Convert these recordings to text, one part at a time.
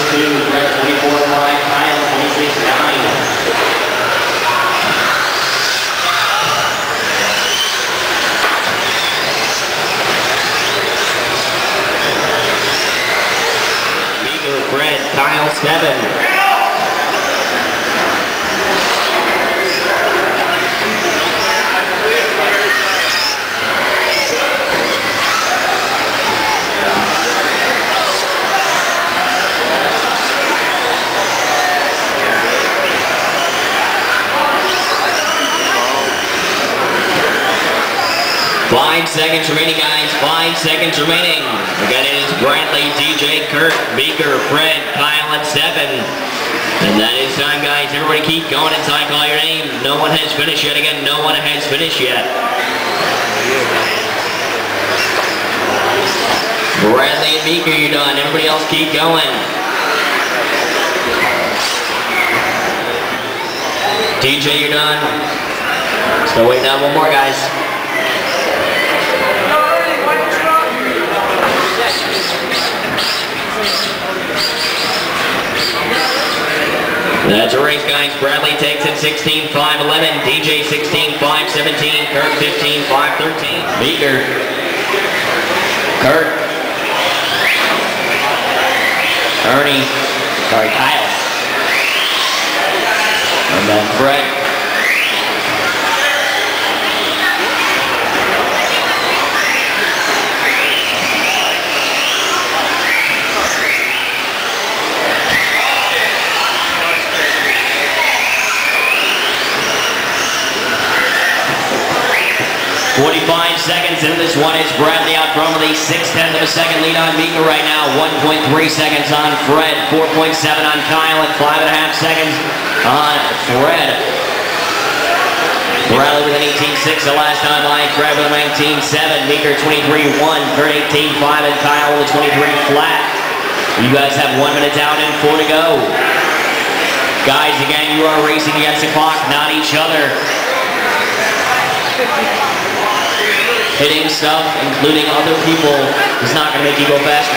Brett 24 5, Kyle 26 9. Meeker, Brett, Kyle 7. Five seconds remaining, guys. Five seconds remaining. Again, it is Brantley, DJ, Kurt, Beaker, Fred, Kyle, and seven. And that is time, guys. Everybody keep going until I call your name. No one has finished yet. Again, no one has finished yet. Bradley and Beaker, you're done. Everybody else keep going. DJ, you're done. Still waiting on one more, guys. That's a race, guys. Bradley takes it 16-5-11. DJ 16-5-17. Kirk 15-5-13. Beaker. Kirk. Ernie. Sorry, Kyle. And then Brett. 45 seconds into this one is Bradley out from the 6 tenth of a second lead on Mika right now. 1.3 seconds on Fred. 4.7 on Kyle and 5.5 seconds on Fred. Bradley with an 18.6 the last time by Fred with a 19.7. Meeker 23-1, Fred 18.5, and Kyle with a 23 flat. You guys have one minute down and four to go. Guys, again, you are racing against the clock, not each other. Hitting stuff, including other people, is not going to make you go faster.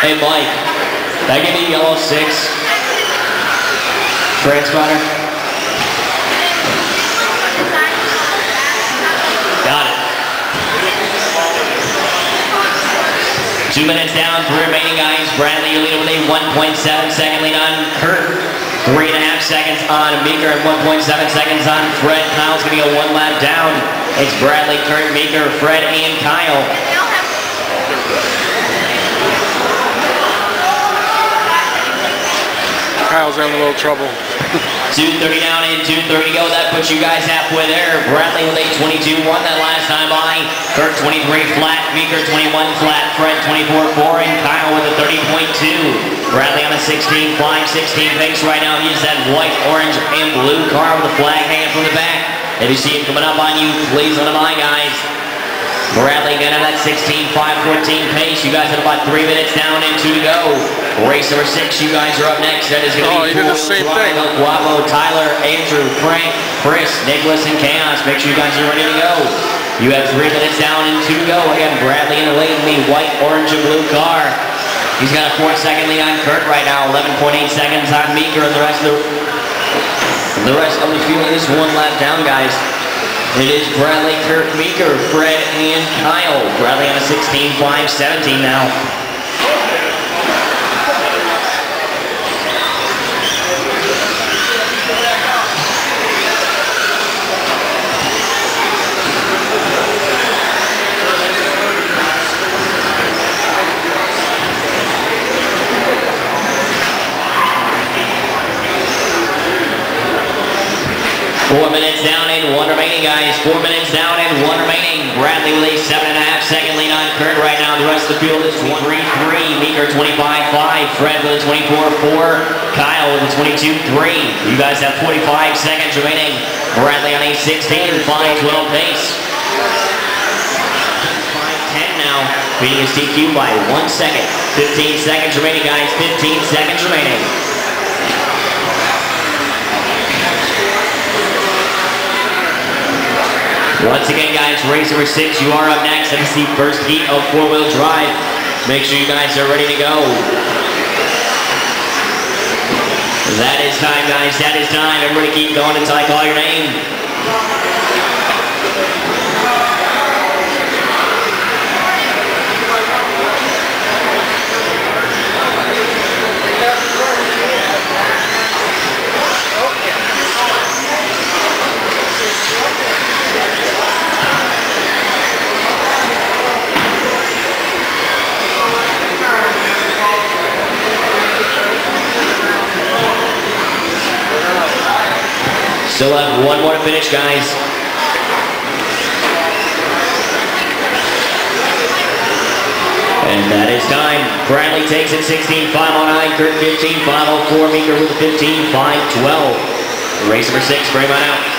Hey Mike, give yellow six? Transponder? Got it. Two minutes down, three remaining guys. Bradley, you lead with a 1.7 second lead on Kurt. Three and a half seconds on Meeker and 1.7 seconds on Fred. Kyle's gonna go one lap down. It's Bradley, Kurt, Meeker, Fred, and Kyle. Kyle's having a little trouble. 2.30 down and 2.30 go. That puts you guys halfway there. Bradley with a 22-1 that last time by. Kurt 23 flat. Meeker 21 flat. Fred 24-4. And Kyle with a 30.2. Bradley on a 16 flying 16 pace right now. He is that white, orange, and blue car with a flag hanging from the back. If you see him coming up on you, please let him by, guys. Bradley again at that 16, 5, 14 pace. You guys have about three minutes down and two to go. Race number six, you guys are up next. That is going to Oh, be did the same Drive, thing. Guapo, Tyler, Andrew, Frank, Chris, Nicholas, and Chaos. Make sure you guys are ready to go. You have three minutes down and two to go. Again, Bradley in the lead in the white, orange, and blue car. He's got a four-second lead on Kurt right now. 11.8 seconds on Meeker, and the rest of the the rest of the field is one lap down, guys. It is Bradley, Kurt Meeker, Fred, and Kyle. Bradley on a 16, 5, 17 now. Four minutes down and one remaining, guys. Four minutes down and one remaining. Bradley with a seven and a half second lead on Kurt right now. The rest of the field is 23-3. Meeker 25-5. Fred with a 24-4. Kyle with a 22-3. You guys have 45 seconds remaining. Bradley on a 16-5-12 pace. 5-10 now. Beating his TQ by one second. 15 seconds remaining, guys. 15 seconds remaining. Once again, guys, race number six, you are up next. That is the first heat of four-wheel drive. Make sure you guys are ready to go. That is time, guys. That is time. Everybody keep going until I call your name. Still have one more to finish, guys. And that is time. Bradley takes it 16-509, Kurt 15-504, Meeker with a 15-512. Race number six, frame on out.